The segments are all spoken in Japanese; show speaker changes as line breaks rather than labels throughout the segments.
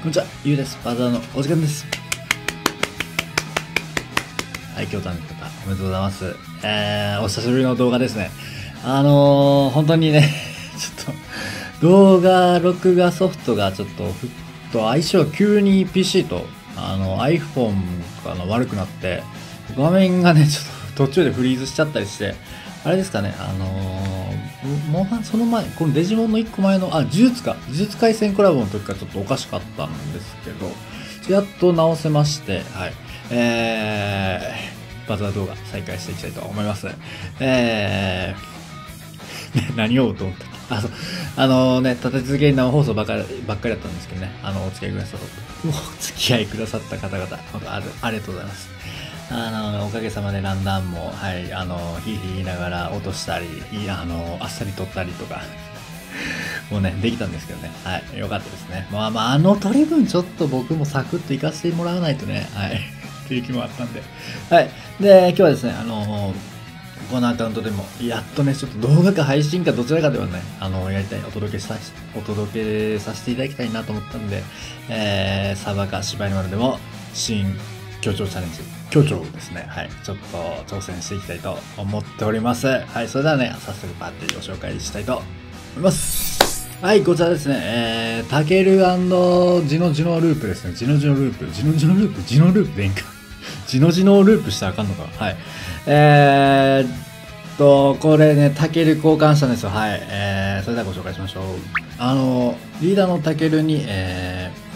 こんにちは、ゆうです。バザーのお時間です。はい、今日誕生日方、おめでとうございます。えー、お久しぶりの動画ですね。あのー、本当にね、ちょっと、動画録画ソフトがちょっと、ふっと相性急に PC と、あの、iPhone がの悪くなって、画面がね、ちょっと途中でフリーズしちゃったりして、あれですかね、あのー、もうその前、このデジモンの1個前の、あ、呪術か、呪術回戦コラボの時からちょっとおかしかったんですけど、やっと直せまして、はい。えー、バザー動画再開していきたいと思います。えー、何をと思った？あ、そう。あのね、立て続けに生放送ばっかり、ばっかりだったんですけどね、あの、お付き合いくださった、お付き合いくださった方々、本当ありがとうございます。あの、おかげさまでランダンも、はい、あの、ひいひい言いながら落としたり、あの、あっさり取ったりとか、もうね、できたんですけどね。はい。よかったですね。まあまあ、あの取り分ちょっと僕もサクッと行かせてもらわないとね。はい。っていう気もあったんで。はい。で、今日はですね、あのこのアカウントでも、やっとね、ちょっと動画か配信かどちらかではね、あの、やりたい、お届けしたい、お届けさせていただきたいなと思ったんで、えー、サブ垢しばいぬ丸でも、新凶兆チャレンジ、凶兆ですね。はい。ちょっと挑戦していきたいと思っております。はい。それではね、早速パーティーを紹介したいと思います。はい、こちらですね。えー、タケルジノジノループですね。ジノジノループ。ジノジノループ？ジノループでいいんか。ジノジノループしたらあかんのか。はい。えーっと、これね、タケル交換したんですよ。はい。えー、それではご紹介しましょう。あの、リーダーのタケルに、えー、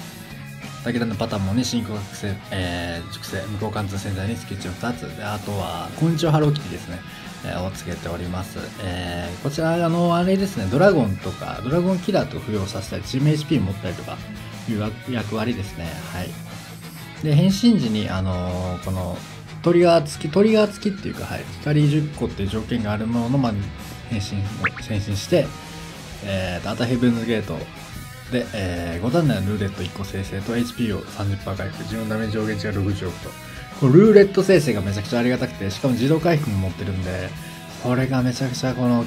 タケルのパターンもね、進行学生、えー、熟成、無効貫通洗剤にスケッチを2つ。で、あとは、こんにちはハローキティですね。えーをつけております。えーこちら、あの、あれですね、ドラゴンとか、ドラゴンキラーと付与させたり、チーム HP 持ったりとか、いう役割ですね。はい。で、変身時に、あのーこの、トリガー付き、トリガー付きっていうか、はい、光10個っていう条件があるものの、まあ、変身、変身して、えーと、アタヘブンズゲートで、えー5段内のルーレット1個生成と HP を30%回復、自分のダメージ上限値が60億と。このルーレット生成がめちゃくちゃありがたくて、しかも自動回復も持ってるんで、これがめちゃくちゃこの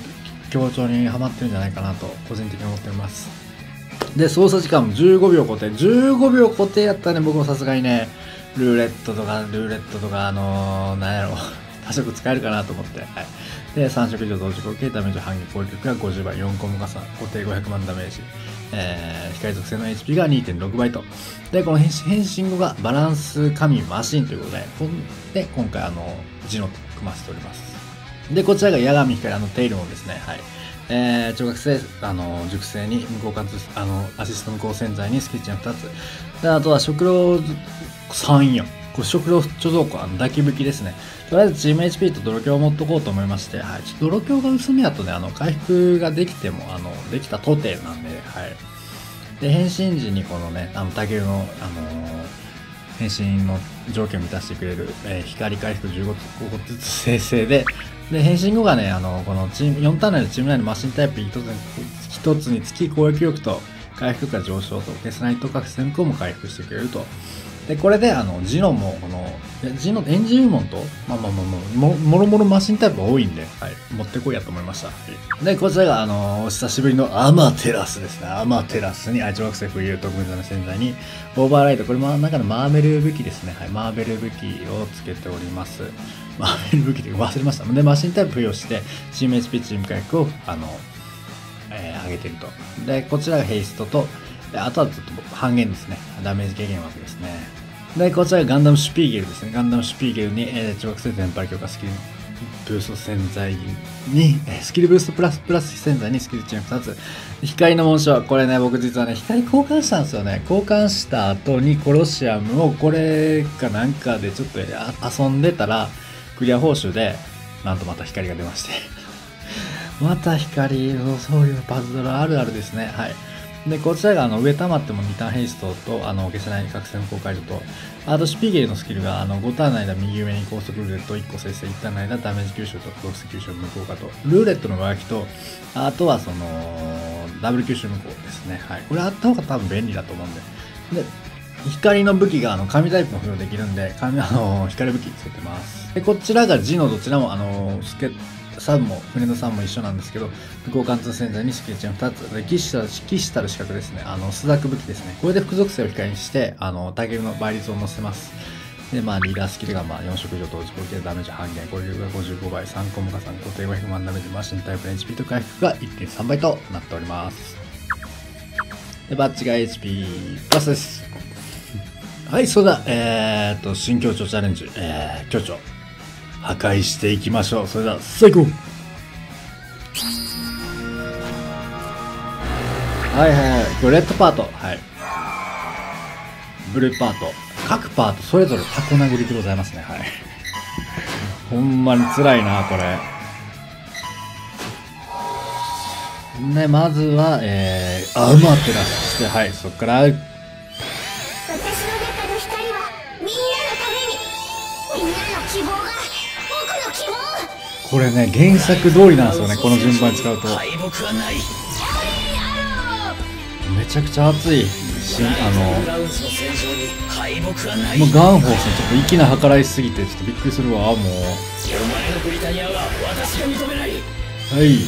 強調にはまってるんじゃないかなと、個人的に思っております。で、操作時間も15秒固定。15秒固定やったらね、僕もさすがにね、ルーレットとか、ルーレットとか、あのー、なんやろう、多色使えるかなと思って。はい。で、3色以上同時攻撃、ダメージ反撃攻撃力が50倍、4コム加算、固定500万ダメージ、えー、光属性の HP が2.6倍と。で、この変身後がバランス神マシンということで、こんで、今回あの、ジノと組ませております。で、こちらが八神光、あの、テイルもですね、はい。えー、聴覚性、あの、熟成に無効貫通、あの、アシスト無効洗剤にスケッチが2つ。で、あとは食料3や。これ食料貯蔵庫、あの、抱き吹きですね。とりあえずチーム HP と泥鏡を持っとこうと思いまして、はい。ちょっと泥鏡が薄めやとね、あの、回復ができても、あの、できたとてなんで、はい。で、変身時にこのね、あの、タケルの、あのー変身の条件を満たしてくれる、えー光回復15個ずつ生成で、で、変身後がね、あの、このチーム、4ターン内のチーム内のマシンタイプ1つに、一つにつき攻撃力と回復が上昇と、消せないとか先行も回復してくれると。で、これで、あの、ジノも、この、ジノ、エンジンモンと、まあまあまあ、ももろもろマシンタイプが多いんで、はい、持ってこいやと思いました。で、こちらが、あの、久しぶりのアマテラスですね。アマテラスに、愛知惑星浮遊特別な洗剤に、オーバーライド、これ、まあ、中のマーベル武器ですね。はい、マーベル武器をつけております。マーベル武器で忘れました。で、マシンタイプ付与して、チーム HP チーム回復を、あの、えー上げてると。で、こちらがヘイストと、であとはちょっと半減ですね。ダメージ軽減枠ですね。で、こちらがガンダムシュピーゲルですね。ガンダムシュピーゲルに、えー、中学生全廃強化スキルブースト洗剤に、スキルブーストプラスプラス洗剤にスキルチェーン2つ。光の紋章、これね、僕実はね、光交換したんですよね。交換した後にコロシアムをこれかなんかでちょっと遊んでたら、クリア報酬で、なんとまた光が出まして。また光そういうパズドラあるあるですね。はい。で、こちらがあの上溜まっても2ターンヘイストと、あの、消せない覚醒の公開度と、あとシュピーゲルのスキルがあの5ターンの間右上に高速ルーレット1個生成1ターンの間ダメージ吸収と高速吸収無効化と、ルーレットの上書きと、あとはその、ダブル吸収無効ですね。はい。これあった方が多分便利だと思うんで。で、光の武器があの紙タイプも付与できるんで、紙あの光武器つけてます。で、こちらが字のどちらもあの、スケ3も、船の3も一緒なんですけど、交換通戦剤にスキルチェン2つ。で、騎士たる、騎士たる資格ですね。あの、スザク武器ですね。これで副属性を控えにして、あの、タゲルの倍率を乗せます。で、まあ、リーダースキルが、まあ、4色以上同時合計ダメージ半減、攻撃が55倍、3コム加算、固定500万ダメージ、マシンタイプの HP と回復が1.3倍となっております。で、バッチが HP プラスです。はい、そうだ。えー、っと、新協調チャレンジ。えー、協調。破壊していきましょう。それでは、最高はいはいはい。これレッドパート。はい。ブルーパート。各パートそれぞれタコ殴りでございますね。はい。ほんまに辛いな、これ。ね、まずは、えー、アウマテラスして、はい、そっから、これね、原作通りなんですよね、この順番使うと。めちゃくちゃ熱いしあのもうガンホースちょっと粋な計らいすぎてちょっとびっくりするわもう。はい。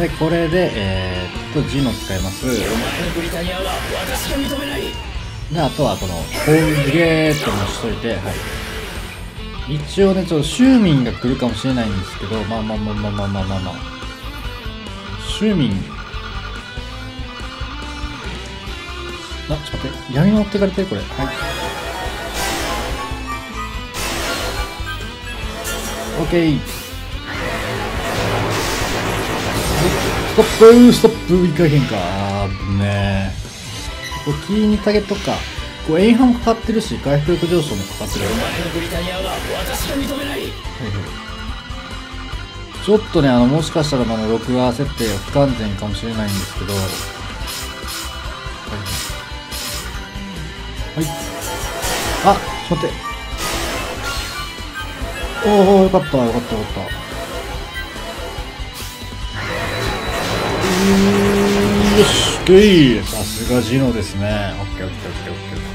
でこれでえー、っとジノ使います。であとはこの攻撃ゲーってもしといてはい一応ね、ちょっとシューミンが来るかもしれないんですけど、まあまあまあまあまあまあまあ、まあ、ミン。あ、ちょっと待って、闇持ってかれて、これ。はい。オッケー。ストップストップ一回変化。あぶねえ。ここ、キーにタゲットか。こう、エイハンかかってるし、回復力上昇もかかってる。お前のブリタニアは私が認めない。ちょっとね、あの、もしかしたら、あの、録画設定が不完全かもしれないんですけど、はい。あちょっと待って。おおよかったよかったよかった。うよし OK さすがジノですね。オッケーオッケーオッケーオッケー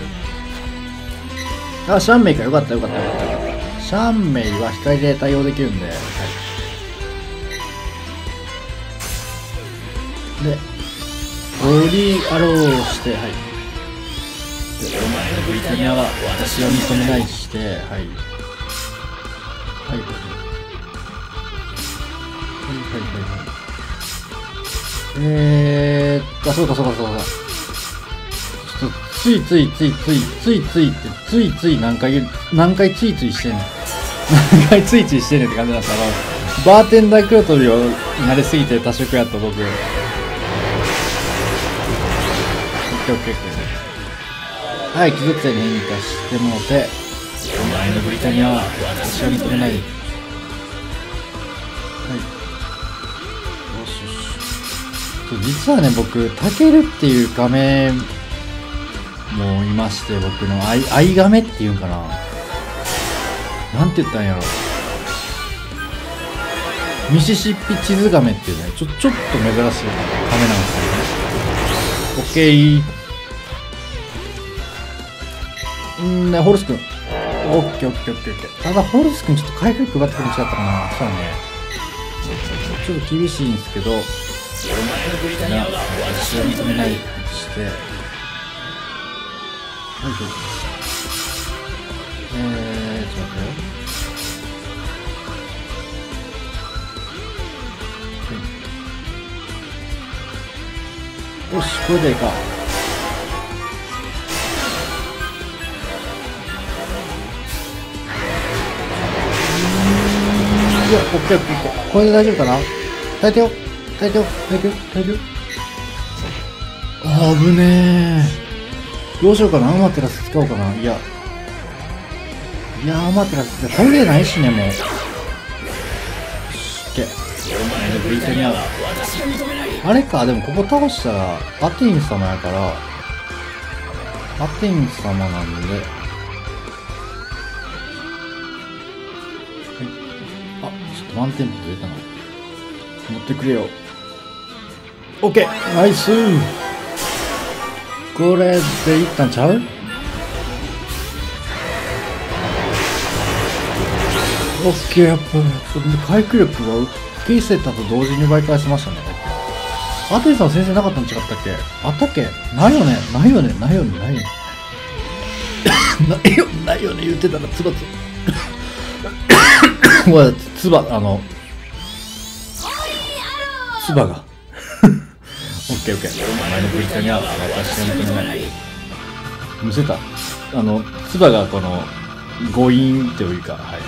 あシャンメイか。よかったよかった。よかったシャンメイは光で対応できるんで、はい、でボリーアローしてはい。でお前のブリタニアは私は認めないしてはい。はい。はいはいはいえーっとそうかそうかそうか。ついついついついついついってついつい何回何回ついついしてんねん何回ついついしてんねんって感じなんですあのバーテンダー黒飛びを慣れすぎて多色やった僕オッケーオッケーオッケーはい、貴族性に変化してもらって、お前のブリタニアは私は認めない。はい。よしよし。実はね、僕、タケルっていう画面もいまして、僕の愛、愛ガメっていうんかな。なんて言ったんやろ。ミシシッピ地図ガメっていうね、ちょ、ちょっと珍しいカメなんですけどね。オッケー。んね、ホルス君。オッケーオッケーオッケーオッケー。ただ、ホルス君ちょっと回復配ってくるん違ったかな。そうね。ちょっと厳しいんですけど、お前のブリタニアは私は認めないして、はい、どう。えー、ちょっと待ってよ。よし、これでいいか。いや、オッケーオッケー。これで大丈夫かな？耐えてよ。耐えてよ。耐えてよ。耐えてよ。あぶねえ。どうしようかな。アマテラス使おうかな。いや。いや、アマテラスってトイレないしね、もう。しっけ。あれか、でもここ倒したら、アティン様やから、アティン様なんで、ワンテンポ出たな。持ってくれよ。オッケーナイスこれでいったんちゃう？よオッケー、やっぱ、回復力が受け捨てたと同時に倍返しましたね。アテイさん先生なかったん違ったっけ？あったっけ？ないよね。ないよね。ないよね。ないよね。ないよ、ないよね。言ってたらつばつ。ごめん、つば、あの、つばが。オッケーオッケー。お前のブリタニアは私は認めない。むせた。あの、つばがこの、誤飲というか、はい。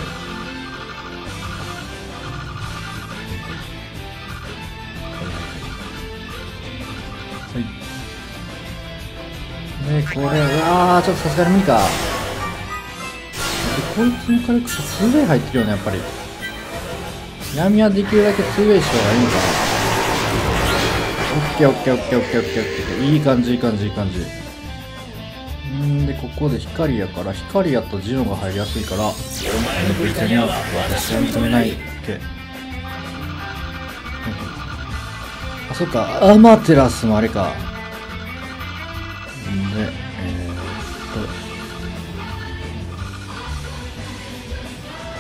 はい。で、これ、うわー、ちょっとさすがに無理か。で、こいつの火力ツーウェイ入ってるよね、やっぱり。闇はできるだけツーウェイした方がいいのかな。オッケーオッケーオッケーオッケーオッケーオッケー。いい感じ、いい感じ、いい感じ。んで、ここで光やから、光やとジオンが入りやすいから、ブリタニアは私は認めない。って。あ、そっか、アマテラスもあれか。んで、えー、っ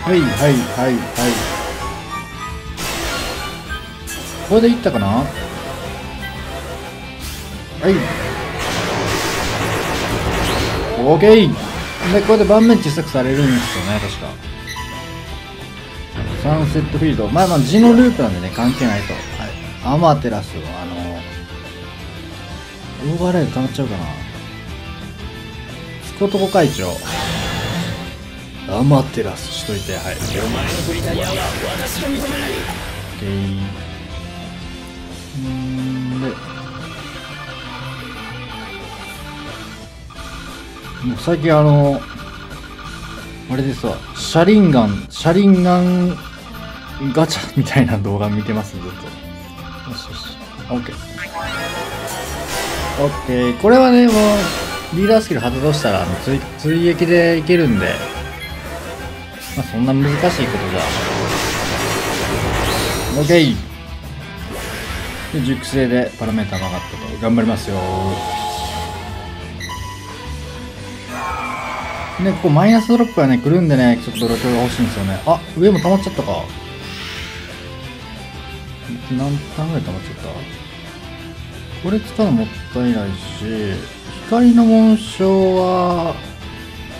と。はい、はい、はい、はい。これでいったかなはい。オーケーで、これで盤面小さくされるんですよね、確か。サンセットフィールド。まあまあ、字のループなんでね、関係ないと。はい。アマテラスは、あの、オーバーライド溜まっちゃうかな。スコトコ会長。アマテラスしといて、はい。お前のブリタニアは私が認めない。オッケー。ん最近あの、あれですわ、車輪ガン、車輪ガンガチャ みたいな動画見てます、ずっと。よしよし。オッケー。オッケー。これはね、もう、リーダースキル発動したら、追追撃でいけるんで、まあそんな難しいことじゃ。オッケー。で、熟成でパラメーター曲がったと。頑張りますよで、ここマイナスドロップがね、来るんでね、ちょっとドロップが欲しいんですよね。あ、上も溜まっちゃったか。何ターンぐらい溜まっちゃったこれ使うのもったいないし、光の紋章は、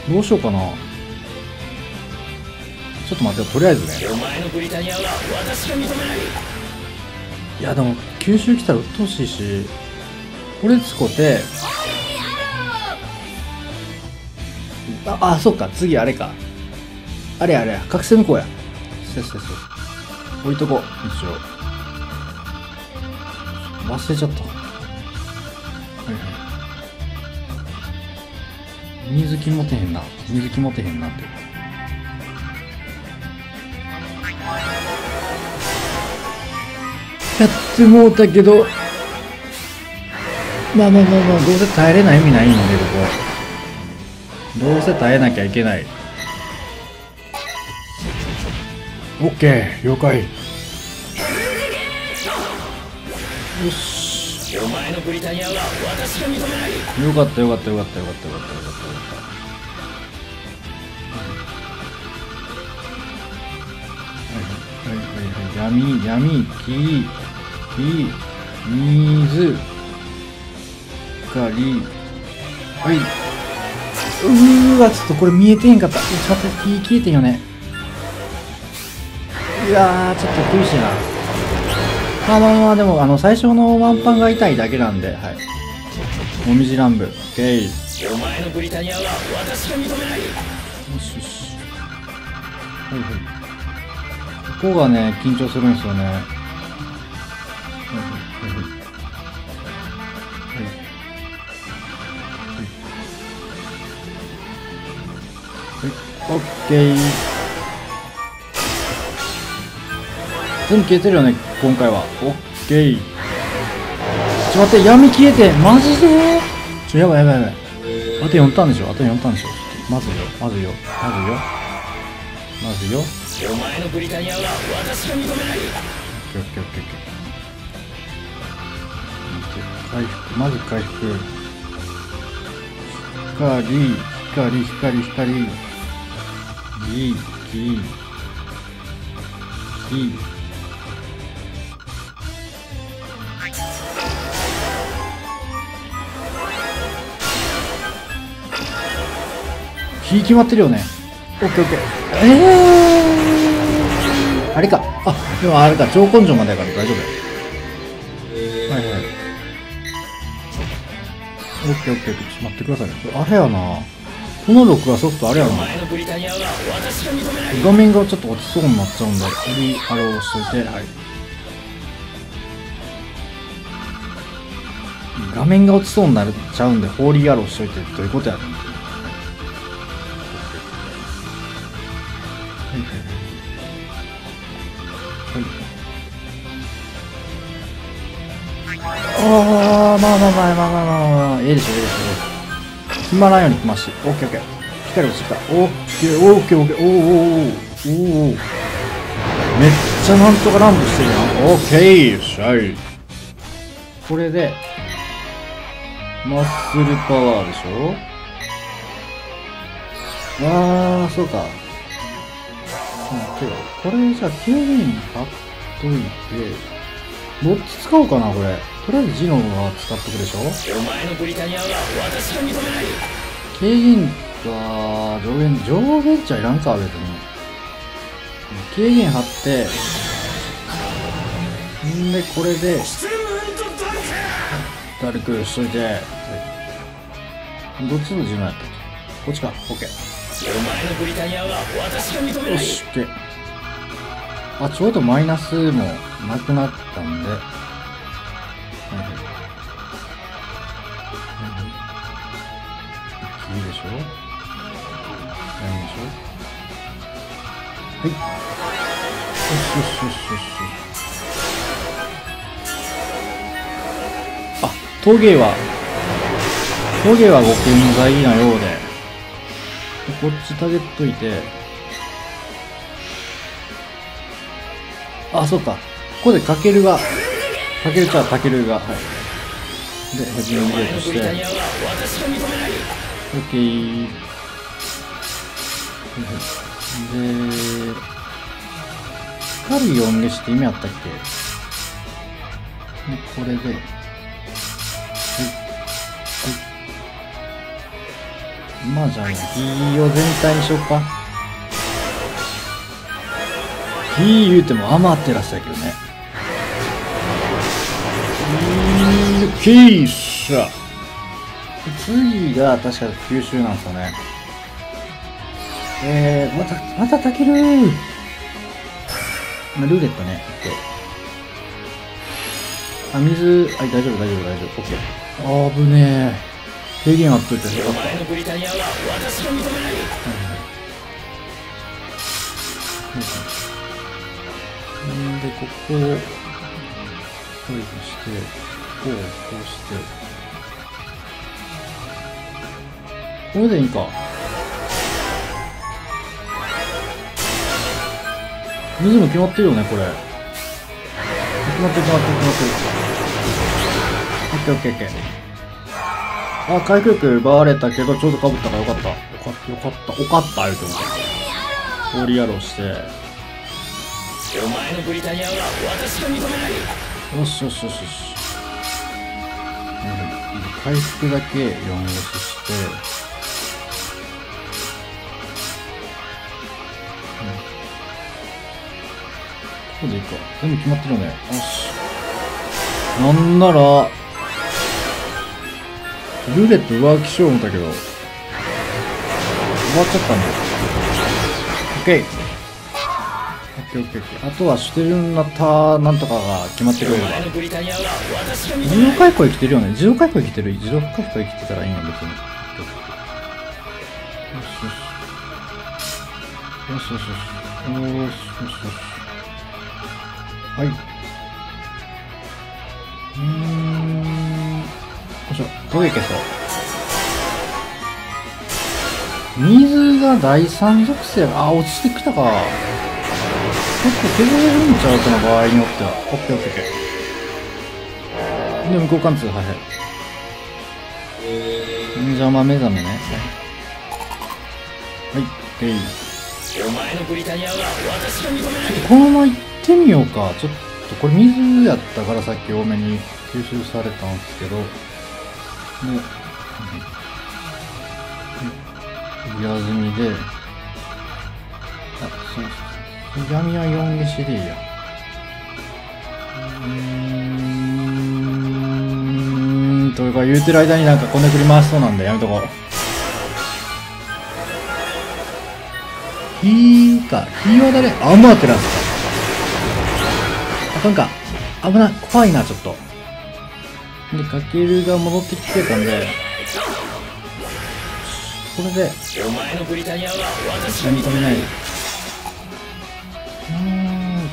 どうしようかな。ちょっと待ってよ、とりあえずね。
い
いや、でも、吸収来たら鬱陶しいし、これ使って、あ、あ、そっか、次あれか。あれあれ、覚醒向こうや。せっせっせ。置いとこう、一応。忘れちゃった。はいはい。水着持てへんな。水着持てへんなって。やってもうたけど、まあまあまあまあ、どうせ耐えれない意味ないんで、ここ。どうせ耐えなきゃいけない。オッケー、了解。よし。
お前のブリタニアは私が認めない
よかったよかったよかったよかったよかったよかったよかった。はいはいはいはい。闇、闇、木、木、水、光、はい。うーわ、ちょっとこれ見えてへんかった。ちょっと待って、木消えてんよね。うわー、ちょっと厳しいな。まあまあまあ、でも、あの、最初のワンパンが痛いだけなんで、はい。もみじ乱舞。オッケー。よしよし。はいはい。ここがね、緊張するんですよね。オッケー。全部消えてるよね、今回は。オッケー。ちょ、待って、闇消えて、マジで？ちょ、やばいやばいやばい。あと4ターンでしょ？あと4ターンでしょ？まずいよ、まずいよ、まずいよ。まずいよ。
お前のブリタニアは私が認めない
オッケーオッケーオッケーオッケー。回復、まず回復。光、光、光、光。ギー、ギー。いい火決まってるよね。オッケーオッケー。ええー、あれか。あでもあれか超根性までやから大丈夫。はいはい。オッケーオッケー。ちょっと待ってくださいね。あれやなこの録画ソフトあれやな
お前のブリタニアは私が認めな
画面がちょっと落ちそうになっちゃうんで、リあれをしといて、はい。画面が落ちそうになっちゃうんで、ホーリーアローしといて、どういうことやねん。はい。あ、まあまあまあまあまあまあまあ、ええでしょ、ええでしょ、ええでしょ。決まらんように来まし。オッケーオッケー。光落ちてきた。オッケー、オッケー、オッケー、おーおーおーおーめっちゃなんとかランプしてるやん。オッケーよっしゃい。これで、マッスルパワーでしょ？あー、そうか。うん、けど、これじゃあ、軽減貼っといて、どっち使おうかな、これ。とりあえずジノンは使っとくでしょ？
お前のブリタニアは私が認めない
軽減か、上限、上限っちゃいらんか、別に。軽減貼って、んで、これで、ダルクしといて、どっちの自分やったっけ？こっちか、オッケー。
お前のブリタニアは私が認めない
よし、オッケー。あ、ちょうどマイナスもなくなったんで、いい。でしょないでしょはい。よしよしよしよし。あ、陶芸は、陶芸はご健在なようで、こっちタゲっといて、あ、そうか。ここでかけるが、かけるちゃう、たけるが、はい。で、ヘビー
お
ゲートして、オッケー。で、光読んでして意味あったっけ？で、これで、はい。はい。まあじゃあ、火を全体にしようか。火言うてもアマテラスやけどね。オッケーっしゃ。次が確か九州なんですよね。えー、また、またたけるー。まあルーレットね。あ、水、はい、大丈夫、大丈夫、大丈夫。オッケー。あーぶねー。軽減あっといてよか
お
った。
前のブリタニアは私が認めない
んで、ここを、こういうして、こう、こうして。これでいいか。水も決まってるよね、これ。決まってる、決まってる、決まってる。オッケーオッケーオッケー。あ、回復力奪われたけど、ちょうど被ったからよかった。よかった、よかった、よかった、言うても。ホーリーアローして。
お前のブリタニアは私が認めない
よしよしよしよし。回復だけ4押しして、ここでいいか。全部決まってるよね。よし。なんなら、ルーレット上書きしよう思ったけど、終わっちゃったんで。オッケー。オッケーオッケー。あとはシュテルンナタなんとかが決まってくれれば。自動回復は生きてるよね。自動回復は生きてる。自動回復生きてたらいいんや、別に。よしよし。よしよしよし。よしよしよし。はい。うん。よいしょ。トゲ消そう。水が第三属性あ、落ちてきたか。結構削れるんちゃうかな、場合によっては。オッケーオッケーオッケー。で、向こう貫通、はいはい。邪魔目覚めね。はい。はい。
お前のブリタニアは私が認めない
このまま行ってみようか。ちょっと、これ水やったからさっき多めに吸収されたんですけど、もう、上積みで、あ、そうそう。闇は4消しでいいや。うーん、というか言うてる間になんかこねくり回しそうなんでやめとこう。火か。火は誰？アマテラスか。あかんか。危ない。怖いな、ちょっと。で、かけるが戻ってきてたんで、これで、
お前のブリタニアは私
認めない。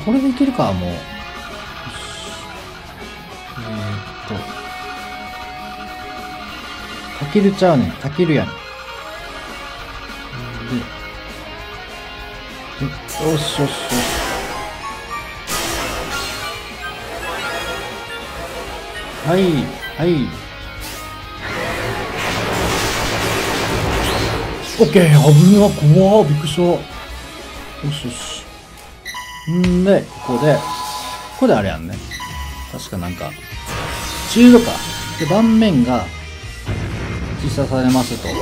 これでいけるか、もう。よしえーっと。かけるちゃうねん。かけるやん。で、よしよしよし。はい、はい。オッケー危な、怖びっくりした。よしよし。んで、ここで、ここであれやんね。確かなんか、シールドか。で、盤面が、実写されますと。はい。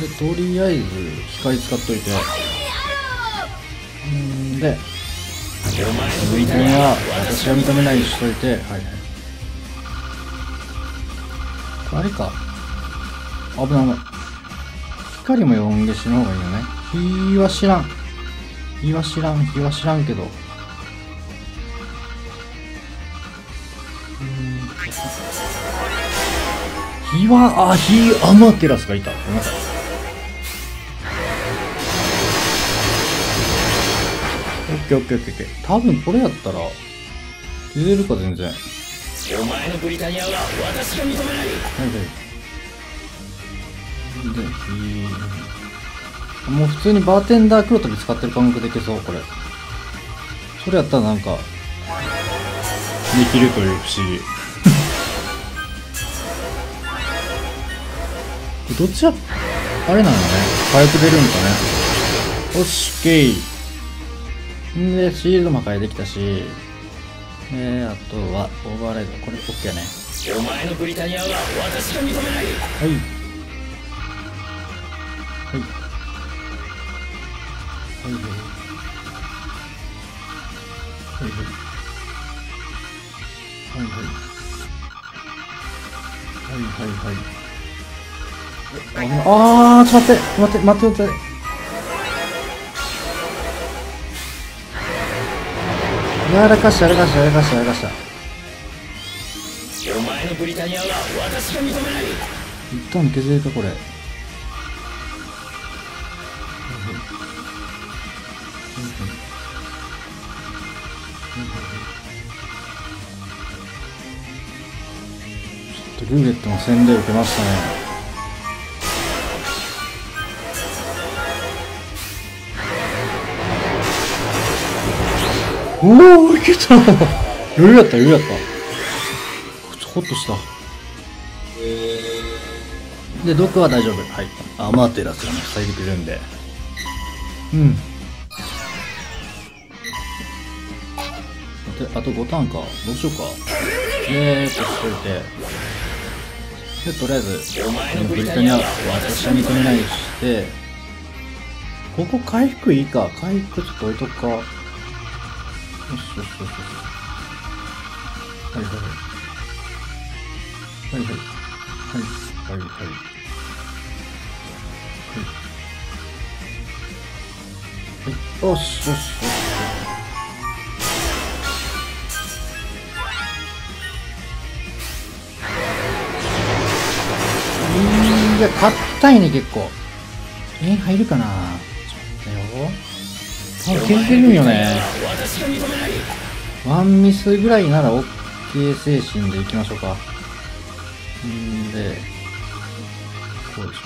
で、とりあえず、光使っといて。んで、
お前のブ
ブリタニア
リタニアは
私は認めないようにしといて、はいはい。あれか。危ない危ない。光も4消しの方がいいよね。火は知らん。火は知らん、火は知らんけど。うーん火は、あ、火、アマテラスがいた。ごめんなさい。オッケーオッケーオッケーオッケー。多分これやったら、消えるか全然。はい
お前のブリタニアは私が認めない
はい。で、火もう普通にバーテンダー黒飛び使ってる感覚でいけそう、これ。それやったらなんか、できるという不思議。どっちやあれなのね。火力出るんかね。おし、オッケー。んで、シールドも破壊できたし、えー、あとは、オーバーライド。これ、オッケーね。
お前のブリタニアは私が認めない
はい。はい。はいはい。はいはい。はいはい。はいはいはい。あー、ちょっと待って、待って、待って、待って。やらかした、やらかした、やらかした、やらかした。
お前のブリタニアは私が認めない
一旦削れるか、これ。ルーレットの洗礼を受けましたね。おおいけた余裕やった余裕やったちょほっとしたで、毒は大丈夫。はい。アマテラスがね、塞いでくれるんで。うん。で、あと5ターンか。どうしようか。えーっと、しといて。で、とりあえず、この
ブリタニアは
私は認めないして、ここ回復いいか？回復ちょっと置いとくか。よしよしよしよし。はいはい。はい。はい。はい。はい。はい。はい。はい。よしよしよし。いや、硬いね、結構。えー、入るかな？ちょっとよ。あ、削れるんよね。ワンミスぐらいなら OK 精神でいきましょうか。んで、こうでし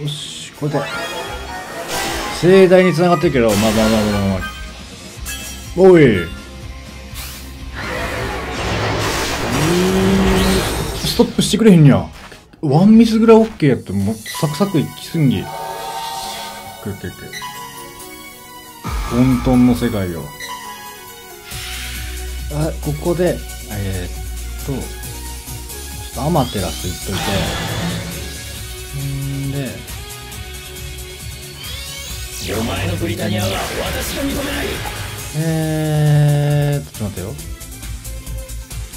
ょ？よし、これで。盛大に繋がってるけど、まあまあまあまあまあまあ。おい。ストップしてくれへんにゃ。ワンミスぐらい OK やって、もうサクサクいきすんぎ。くるくるくる。混沌の世界よ。あ、ここで、えー、っと、ちょっとアマテラス言っといて、んーで、
お前のブリタニアは私が認めない
えーっと、ちょっと待ってよ。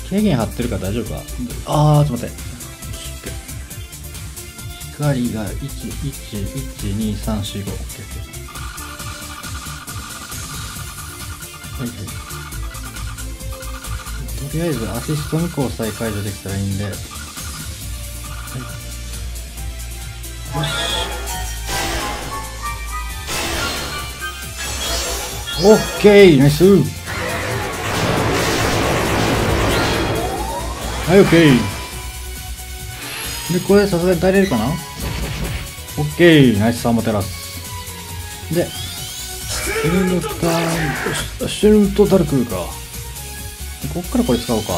軽減張ってるから大丈夫か？あー、ちょっと待って。光が1、1、1、2、3、4、5。OK、OK。はいはい。とりあえずアシスト無効さえ解除できたらいいんで。はい。よし。オッケーナイスはい、オッケーで、これさすがに耐えれるかな？オッケーナイスサーモテラス。で、シェルトターン、シェルトダルクか。こっからこれ使おうか。ウ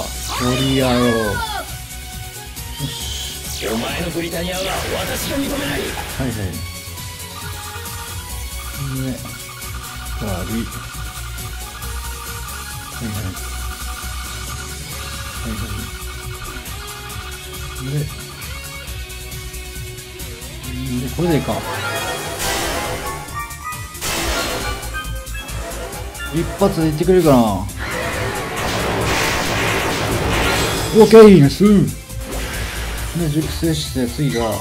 ォリアーを。よし。
お前のブリタニアは私が認めない
はいはい。で、ガーリ。はいはい。はいはい。で、で、これでいいか。一発でいってくれるかなオッケーナイスで、熟成して次が、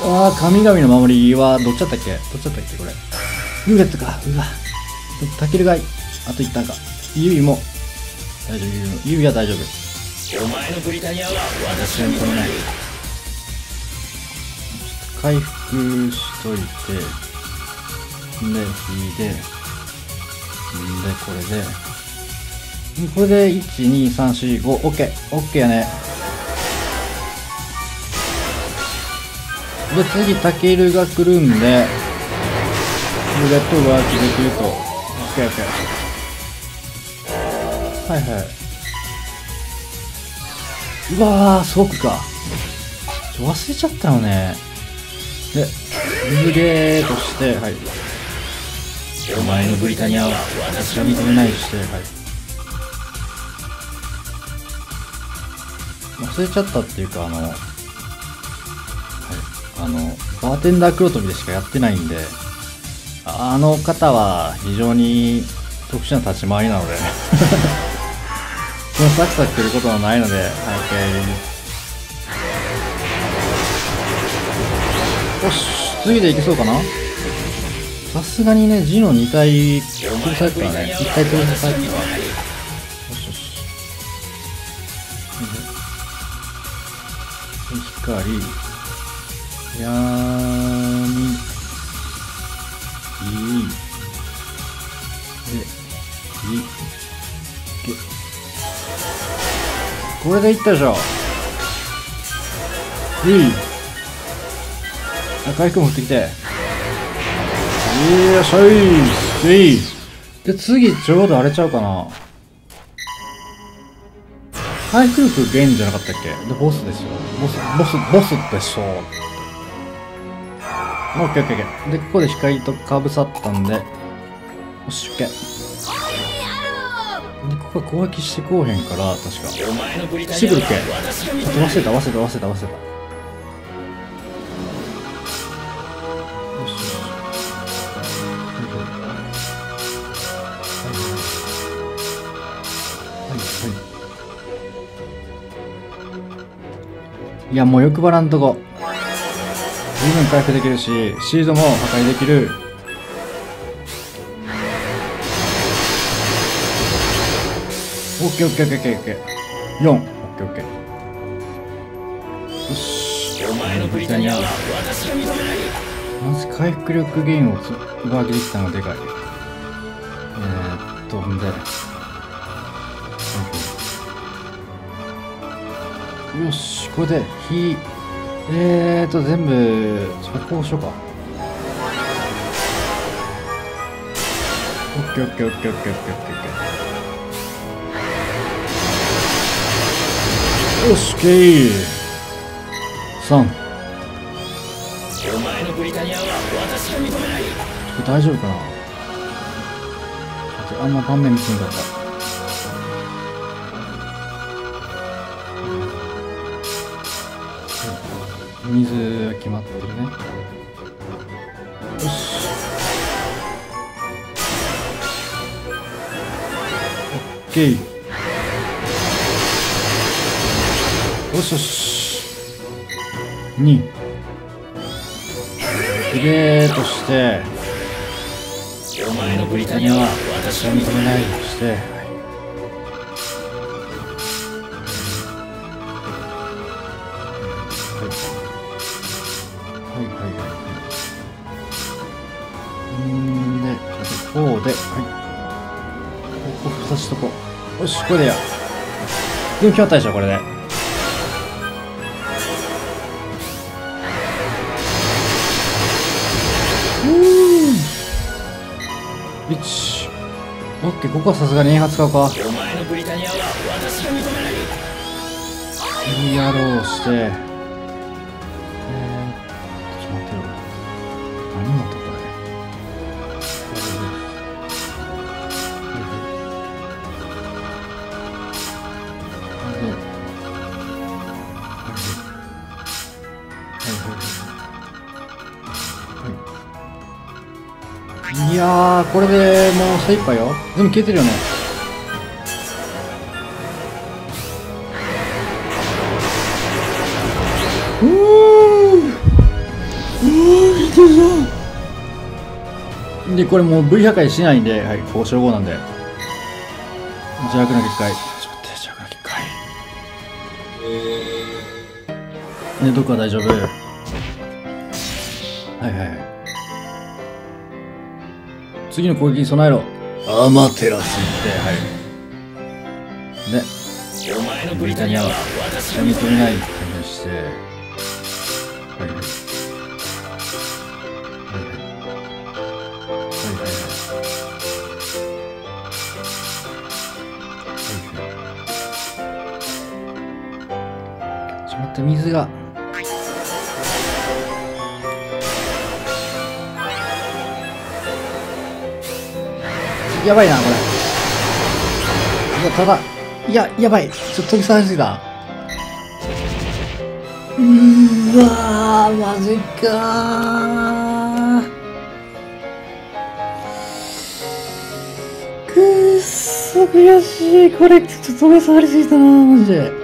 ああ、神々の守りは、どっちだったっけ？どっちだったっけこれ？ルーレットか。うわ。タケルがい、あと一旦か。指も、大丈夫、指も。指は大丈夫。
お前のブリタニアは私が認めない
回復しといて、で、引いて、で、これで、これで、1、2、3、4、5、オッケー、オッケーやね。で、次、タケルが来るんで、ルーレットが起できると、オッケーオッケー。はいはい。うわー、そうか。ちょ忘れちゃったよね。で、逃げーとして、はい。
お前のブリタニアは私が認
め
ないい
なして、はい。忘れちゃったっていうか、あの、はい。あの、バーテンダー黒飛びでしかやってないんで、あの方は非常に特殊な立ち回りなので、そのサクサクすることはないので、はい、OK よし、次でいけそうかな？さすがにね、字の2回潰されてたらね。1回潰されてたから。よしよし。で光、やーこれでいったでしょ。いい。あ、回復持ってきて。よっしゃいいいで、次、ちょうどあれちゃうかな。回復力減じゃなかったっけ？で、ボスですよ。ボス、ボス、ボスでしょ。オッケーオッケーオッケー。で、ここで光とかぶさったんで、よし、オッケー。ここは攻撃してこうへんから、確か。
お前のブリタニアは
シグルケ。
私が
ちょっと忘れた忘れた忘れた忘れた。い。や、もう欲張らんとこ。十分回復できるし、シールドも破壊できる。オッケーオッケーオッケーオッケーオッケー。4。オッケーオッケー。よし。
お前のブリタニアは私が認めない
まず回復力ゲインをつ上げてきたのがでかい。えー、っと、んで。よし、これで、火、えーっと、全部、そこをしようか。オッケーオッケーオッケーオッケーオッケーオッケーよし、オッケー。3。これ大丈夫かな？あんま盤面見てなかった水が決まってるね。よし。オッケー。よしよし2きれいとして。
お前のブリタ
ニアは私は認めないとして、はい。はいはいはい。はいんでこうで。はい。ここ2つとこ。よしこれでや。でも決まったでしょこれで。OK ここはさすがに円波使うか。
いい。
やろうして。やーこれでもう精一杯よ。全部消えてるよね。うーうー痛そうでこれもう V 破壊しないんではい交渉後なんで。邪悪な結界ちょっと待って邪悪な結界ねどこは大丈夫。はいはいはい次の攻撃に備えろ。アマテラスってはい。ね。
はいのブリタニアは読み
取れない。感じしてはいは水が。やばいなこれ。いやただいややばい。ちょっと飛び下がりすぎた。うーわーマジかー。くっそ悔しい。これちょっと飛び触りすぎたなマジ。で